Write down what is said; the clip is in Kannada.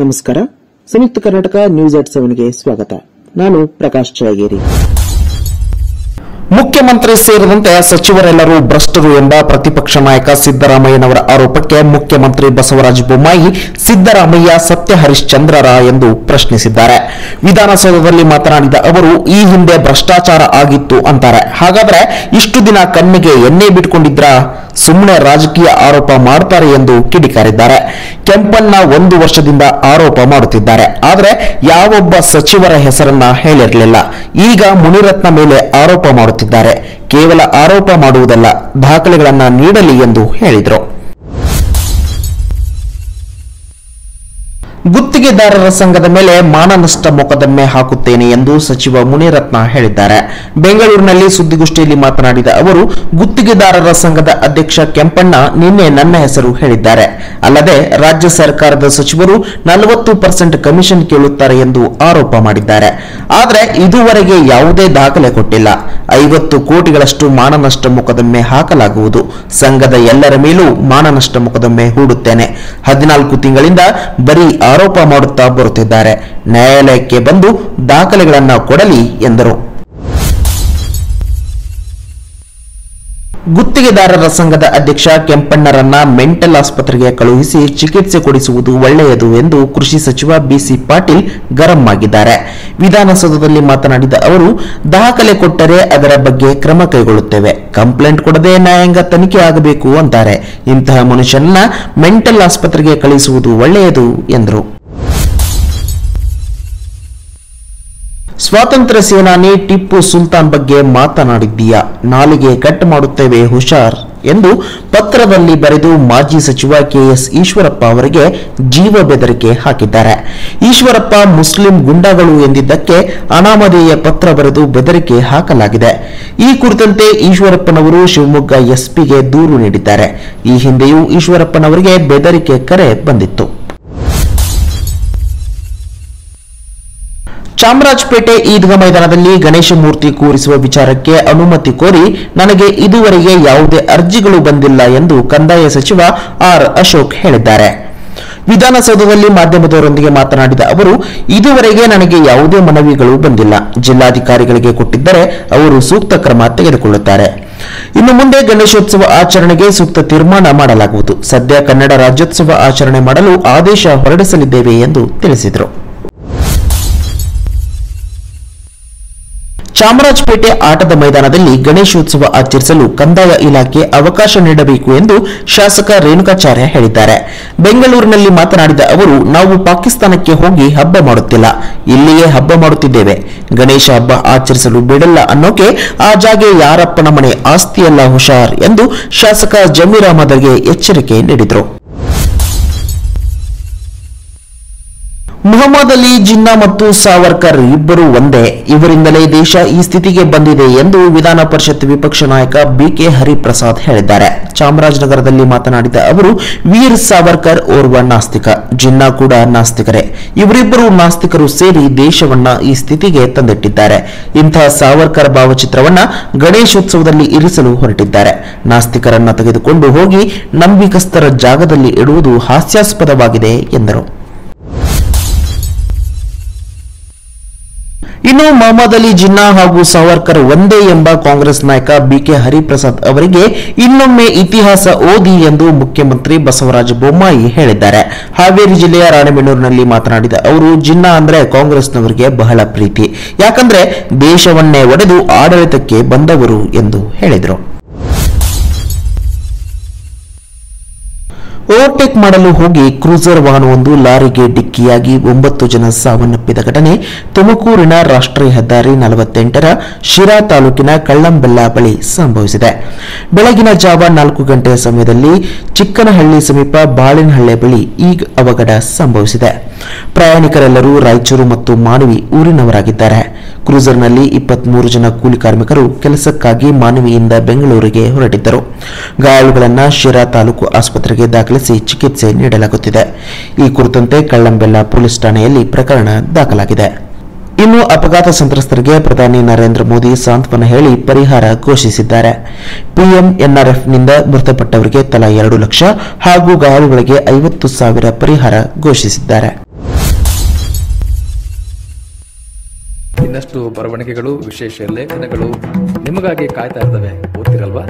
ನಮಸ್ಕಾರ. ಸಂಯುಕ್ತ ಕರ್ನಾಟಕ ನ್ಯೂಸ್ ಅಟ್ ಸೆವೆನ್ಗೆ ಸ್ವಾಗತ. ನಾನು ಪ್ರಕಾಶ್ ಚಳಗೇರಿ ಮುಖ್ಯಮಂತ್ರಿ ಸೇರಿದಂತೆ ಸಚಿವರೆಲ್ಲರೂ ಭ್ರಷ್ಟರು ಎಂಬ ಪ್ರತಿಪಕ್ಷ ನಾಯಕ ಸಿದ್ದರಾಮಯ್ಯನವರ ಆರೋಪಕ್ಕೆ ಮುಖ್ಯಮಂತ್ರಿ ಬಸವರಾಜ ಬೊಮ್ಮಾಯಿ ಸಿದ್ದರಾಮಯ್ಯ ಸತ್ಯ ಹರಿಶ್ಚಂದ್ರರ ಎಂದು ಪ್ರಶ್ನಿಸಿದ್ದಾರೆ. ವಿಧಾನಸೌಧದಲ್ಲಿ ಮಾತನಾಡಿದ ಅವರು, ಈ ಹಿಂದೆ ಭ್ರಷ್ಟಾಚಾರ ಆಗಿತ್ತು ಅಂತಾರೆ. ಹಾಗಾದ್ರೆ ಇಷ್ಟು ದಿನ ಕಣ್ಣಿಗೆ ಎಣ್ಣೆ ಬಿಟ್ಕೊಂಡಿದ್ರ? ಸುಮ್ಮನೆ ರಾಜಕೀಯ ಆರೋಪ ಮಾಡ್ತಾರೆ ಎಂದು ಕಿಡಿಕಾರಿದ್ದಾರೆ. ಕೆಂಪಣ್ಣ ಒಂದು ವರ್ಷದಿಂದ ಆರೋಪ ಮಾಡುತ್ತಿದ್ದಾರೆ. ಆದರೆ ಯಾವೊಬ್ಬ ಸಚಿವರ ಹೆಸರನ್ನ ಹೇಳಿರಲಿಲ್ಲ. ಈಗ ಮುನಿರತ್ನ ಮೇಲೆ ಆರೋಪ ಮಾಡುತ್ತಿದ್ದಾರೆ. ಕೇವಲ ಆರೋಪ ಮಾಡುವುದಲ್ಲ, ದಾಖಲೆಗಳನ್ನ ನೀಡಲಿ ಎಂದು ಹೇಳಿದರು. ಗುತ್ತಿಗೆದಾರರ ಸಂಘದ ಮೇಲೆ ಮಾನನಷ್ಟ ಮೊಕದ್ದಮೆ ಹಾಕುತ್ತೇನೆ ಎಂದು ಸಚಿವ ಮುನಿರತ್ನ ಹೇಳಿದ್ದಾರೆ. ಬೆಂಗಳೂರಿನಲ್ಲಿ ಸುದ್ದಿಗೋಷ್ಠಿಯಲ್ಲಿ ಮಾತನಾಡಿದ ಅವರು, ಗುತ್ತಿಗೆದಾರರ ಸಂಘದ ಅಧ್ಯಕ್ಷ ಕೆಂಪಣ್ಣ ನಿನ್ನೆ ನನ್ನ ಹೆಸರು ಹೇಳಿದ್ದಾರೆ. ಅಲ್ಲದೆ, ರಾಜ್ಯ ಸರ್ಕಾರದ ಸಚಿವರು ನಲವತ್ತು ಪರ್ಸೆಂಟ್ ಕಮಿಷನ್ ಕೇಳುತ್ತಾರೆ ಎಂದು ಆರೋಪ ಮಾಡಿದ್ದಾರೆ. ಆದರೆ, ಇದುವರೆಗೆ ಯಾವುದೇ ದಾಖಲೆ ಕೊಟ್ಟಿಲ್ಲ. ಐವತ್ತು ಕೋಟಿಗಳಷ್ಟು ಮಾನನಷ್ಟ ಮೊಕದ್ದಮೆ ಹಾಕಲಾಗುವುದು. ಸಂಘದ ಎಲ್ಲರ ಮೇಲೂ ಮಾನನಷ್ಟ ಮೊಕದ್ದಮೆ ಹೂಡುತ್ತೇನೆ. ಹದಿನಾಲ್ಕು ತಿಂಗಳಿಂದ ಬರೀ ಆರೋಪ ಮಾಡುತ್ತಾ ಬರುತ್ತಿದ್ದಾರೆ. ನ್ಯಾಯಾಲಯಕ್ಕೆ ಬಂದು ದಾಖಲೆಗಳನ್ನು ಕೊಡಲಿ ಎಂದರು. ಗುತ್ತಿಗೆದಾರರ ಸಂಘದ ಅಧ್ಯಕ್ಷ ಕೆಂಪಣ್ಣರನ್ನ ಮೆಂಟಲ್ ಆಸ್ಪತ್ರೆಗೆ ಕಳುಹಿಸಿ ಚಿಕಿತ್ಸೆ ಕೊಡಿಸುವುದು ಒಳ್ಳೆಯದು ಎಂದು ಕೃಷಿ ಸಚಿವ ಬಿಸಿ ಪಾಟೀಲ್ ಗರಂ ಆಗಿದ್ದಾರೆ. ವಿಧಾನಸೌಧದಲ್ಲಿ ಮಾತನಾಡಿದ ಅವರು, ದಾಖಲೆ ಕೊಟ್ಟರೆ ಅದರ ಬಗ್ಗೆ ಕ್ರಮ ಕೈಗೊಳ್ಳುತ್ತೇವೆ. ಕಂಪ್ಲೇಂಟ್ ಕೊಡದೆ ನ್ಯಾಯಾಂಗ ತನಿಖೆ ಆಗಬೇಕು ಅಂತಾರೆ. ಇಂತಹ ಮನುಷ್ಯನನ್ನ ಮೆಂಟಲ್ ಆಸ್ಪತ್ರೆಗೆ ಕಳುಹಿಸುವುದು ಒಳ್ಳೆಯದು ಎಂದರು. ಸ್ವಾತಂತ್ರ್ಯ ಸೇನಾನಿ ಟಿಪ್ಪು ಸುಲ್ತಾನ್ ಬಗ್ಗೆ ಮಾತನಾಡಿದ್ದೀಯಾ? ನಾಲಿಗೆ ಕಟ್ ಮಾಡುತ್ತೇವೆ, ಹುಷಾರ್, ಎಂದು ಪತ್ರದಲ್ಲಿ ಬರೆದು ಮಾಜಿ ಸಚಿವ ಕೆಎಸ್ ಈಶ್ವರಪ್ಪ ಅವರಿಗೆ ಜೀವ ಬೆದರಿಕೆ ಹಾಕಿದ್ದಾರೆ. ಈಶ್ವರಪ್ಪ ಮುಸ್ಲಿಂ ಗುಂಡಾಗಳು ಎಂದಿದ್ದಕ್ಕೆ ಅನಾಮಧೇಯ ಪತ್ರ ಬರೆದು ಬೆದರಿಕೆ ಹಾಕಲಾಗಿದೆ. ಈ ಕುರಿತಂತೆ ಈಶ್ವರಪ್ಪನವರು ಶಿವಮೊಗ್ಗ ಎಸ್ಪಿಗೆ ದೂರು ನೀಡಿದ್ದಾರೆ. ಈ ಹಿಂದೆಯೂ ಈಶ್ವರಪ್ಪನವರಿಗೆ ಬೆದರಿಕೆ ಕರೆ ಬಂದಿತ್ತು. ಚಾಮರಾಜಪೇಟೆ ಈದ್ಗಾ ಮೈದಾನದಲ್ಲಿ ಗಣೇಶ ಮೂರ್ತಿ ಕೂರಿಸುವ ವಿಚಾರಕ್ಕೆ ಅನುಮತಿ ಕೋರಿ ನನಗೆ ಇದುವರೆಗೆ ಯಾವುದೇ ಅರ್ಜಿಗಳು ಬಂದಿಲ್ಲ ಎಂದು ಕಂದಾಯ ಸಚಿವ ಆರ್ ಅಶೋಕ್ ಹೇಳಿದ್ದಾರೆ. ವಿಧಾನಸೌಧದಲ್ಲಿ ಮಾಧ್ಯಮದವರೊಂದಿಗೆ ಮಾತನಾಡಿದ ಅವರು, ಇದುವರೆಗೆ ನನಗೆ ಯಾವುದೇ ಮನವಿಗಳು ಬಂದಿಲ್ಲ. ಜಿಲ್ಲಾಧಿಕಾರಿಗಳಿಗೆ ಕೊಟ್ಟಿದ್ದರೆ ಅವರು ಸೂಕ್ತ ಕ್ರಮ ತೆಗೆದುಕೊಳ್ಳುತ್ತಾರೆ. ಇನ್ನು ಮುಂದೆ ಗಣೇಶೋತ್ಸವ ಆಚರಣೆಗೆ ಸೂಕ್ತ ತೀರ್ಮಾನ ಮಾಡಲಾಗುವುದು. ಸದ್ಯ ಕನ್ನಡ ರಾಜ್ಯೋತ್ಸವ ಆಚರಣೆ ಮಾಡಲು ಆದೇಶ ಹೊರಡಿಸಲಿದ್ದೇವೆ ಎಂದು ತಿಳಿಸಿದರು. ಚಾಮರಾಜಪೇಟೆ ಆಟದ ಮೈದಾನದಲ್ಲಿ ಗಣೇಶೋತ್ಸವ ಆಚರಿಸಲು ಕಂದಾಯ ಇಲಾಖೆ ಅವಕಾಶ ನೀಡಬೇಕು ಎಂದು ಶಾಸಕ ರೇಣುಕಾಚಾರ್ಯ ಹೇಳಿದ್ದಾರೆ. ಬೆಂಗಳೂರಿನಲ್ಲಿ ಮಾತನಾಡಿದ ಅವರು, ನಾವು ಪಾಕಿಸ್ತಾನಕ್ಕೆ ಹೋಗಿ ಹಬ್ಬ ಮಾಡುತ್ತಿಲ್ಲ. ಇಲ್ಲಿಯೇ ಹಬ್ಬ ಮಾಡುತ್ತಿದ್ದೇವೆ. ಗಣೇಶ ಹಬ್ಬ ಆಚರಿಸಲು ಬಿಡಲ್ಲ ಅನ್ನೋಕೆ ಆ ಜಾಗೆ ಯಾರಪ್ಪನ ಮನೆ ಆಸ್ತಿಯಲ್ಲ ಹುಷಾರ್ ಎಂದು ಶಾಸಕ ಜಮೀರ್ ಅಹಮದ್ಗೆ ಎಚ್ಚರಿಕೆ ನೀಡಿದರು. ಮುಹಮ್ಮದ್ ಅಲಿ, ಜಿನ್ನಾ ಮತ್ತು ಸಾವರ್ಕರ್ ಇಬ್ಬರು ಒಂದೇ. ಇವರಿಂದಲೇ ದೇಶ ಈ ಸ್ಥಿತಿಗೆ ಬಂದಿದೆ ಎಂದು ವಿಧಾನ ಪರಿಷತ್ ವಿಪಕ್ಷ ನಾಯಕ ಬಿಕೆ ಹರಿಪ್ರಸಾದ್ ಹೇಳಿದ್ದಾರೆ. ಚಾಮರಾಜನಗರದಲ್ಲಿ ಮಾತನಾಡಿದ ಅವರು, ವೀರ್ ಸಾವರ್ಕರ್ ಓರ್ವ ನಾಸ್ತಿಕ, ಜಿನ್ನಾ ಕೂಡ ನಾಸ್ತಿಕರೇ. ಇವರಿಬ್ಬರು ನಾಸ್ತಿಕರು ಸೇರಿ ದೇಶವನ್ನ ಈ ಸ್ಥಿತಿಗೆ ತಂದಿಟ್ಟಿದ್ದಾರೆ. ಇಂತಹ ಸಾವರ್ಕರ್ ಭಾವಚಿತ್ರವನ್ನ ಗಣೇಶೋತ್ಸವದಲ್ಲಿ ಇರಿಸಲು ಹೊರಟಿದ್ದಾರೆ. ನಾಸ್ತಿಕರನ್ನ ತೆಗೆದುಕೊಂಡು ಹೋಗಿ ನಂಬಿಕಸ್ಥರ ಜಾಗದಲ್ಲಿ ಇಡುವುದು ಹಾಸ್ಯಾಸ್ಪದವಾಗಿದೆ, ಎಂದರು. ಇನ್ನು ಮೊಹಮ್ಮದ್ ಅಲಿ ಜಿನ್ನಾ ಹಾಗೂ ಸಾವರ್ಕರ್ ಒಂದೇ ಎಂಬ ಕಾಂಗ್ರೆಸ್ ನಾಯಕ ಬಿಕೆ ಹರಿಪ್ರಸಾದ್ ಅವರಿಗೆ ಇನ್ನೊಮ್ಮೆ ಇತಿಹಾಸ ಓದಿ ಎಂದು ಮುಖ್ಯಮಂತ್ರಿ ಬಸವರಾಜ ಬೊಮ್ಮಾಯಿ ಹೇಳಿದ್ದಾರೆ. ಹಾವೇರಿ ಜಿಲ್ಲೆಯ ರಾಣೆಬೆನ್ನೂರಿನಲ್ಲಿ ಮಾತನಾಡಿದ ಅವರು, ಜಿನ್ನಾ ಅಂದ್ರೆ ಕಾಂಗ್ರೆಸ್ನವರಿಗೆ ಬಹಳ ಪ್ರೀತಿ. ಯಾಕಂದ್ರೆ ದೇಶವನ್ನೇ ಒಡೆದು ಆಡಳಿತಕ್ಕೆ ಬಂದವರು ಎಂದು ಹೇಳಿದರು. ಓವರ್ಟೇಕ್ ಮಾಡಲು ಹೋಗಿ ಕ್ರೂಸರ್ ವಾಹನವೊಂದು ಲಾರಿಗೆ ಡಿಕ್ಕಿಯಾಗಿ ಒಂಬತ್ತು ಜನ ಸಾವನ್ನಪ್ಪಿದ ಘಟನೆ ತುಮಕೂರಿನ ರಾಷ್ಟ್ರೀಯ ಹೆದ್ದಾರಿ ನಲವತ್ತೆಂಟರ ಶಿರಾ ತಾಲೂಕಿನ ಕಳ್ಳಂಬೆಲ್ಲ ಬಳಿ ಸಂಭವಿಸಿದೆ. ಬೆಳಗಿನ ಜಾವ ನಾಲ್ಕು ಗಂಟೆಯ ಸಮಯದಲ್ಲಿ ಚಿಕ್ಕನಹಳ್ಳಿ ಸಮೀಪ ಬಾಳಿನಹಳ್ಳಿ ಬಳಿ ಈ ಅವಘಡ ಸಂಭವಿಸಿದೆ. ಪ್ರಯಾಣಿಕರೆಲ್ಲರೂ ರಾಯಚೂರು ಮತ್ತು ಮಾನವಿ ಊರಿನವರಾಗಿದ್ದಾರೆ. ಕ್ರೂಸರ್ನಲ್ಲಿ ಇಪ್ಪತ್ಮೂರು ಜನ ಕೂಲಿ ಕಾರ್ಮಿಕರು ಕೆಲಸಕ್ಕಾಗಿ ಮಾನವಿಯಿಂದ ಬೆಂಗಳೂರಿಗೆ ಹೊರಟಿದ್ದರು. ಗಾಯಾಳುಗಳನ್ನು ಶಿರಾ ತಾಲೂಕು ಆಸ್ಪತ್ರೆಗೆ ದಾಖಲಿಸಿ ಚಿಕಿತ್ಸೆ ನೀಡಲಾಗುತ್ತಿದೆ. ಈ ಕುರಿತಂತೆ ಕಳ್ಳಂಬೆಲ್ಲ ಪೊಲೀಸ್ ಠಾಣೆಯಲ್ಲಿ ಪ್ರಕರಣ ದಾಖಲಾಗಿದೆ. ಇನ್ನು ಅಪಘಾತ ಸಂತ್ರಸ್ತರಿಗೆ ಪ್ರಧಾನಿ ನರೇಂದ್ರ ಮೋದಿ ಸಾಂತ್ವನ ಹೇಳಿ ಪರಿಹಾರ ಘೋಷಿಸಿದ್ದಾರೆ. ಪಿಎಂ ಎನ್ಆರ್ಎಫ್ನಿಂದ ಮೃತಪಟ್ಟವರಿಗೆ ತಲಾ ಎರಡು ಲಕ್ಷ ಹಾಗೂ ಗಾಯಾಳುಗಳಿಗೆ ಐವತ್ತು ಸಾವಿರ ಪರಿಹಾರ ಘೋಷಿಸಿದ್ದಾರೆ. ಇನ್ನಷ್ಟು ಬರವಣಿಗೆಗಳು ವಿಶೇಷ ಲೇಖನಗಳು ನಿಮಗಾಗಿ ಕಾಯ್ತಾ ಇರ್ತವೆ. ಓದ್ತಿರಲ್ವಾ?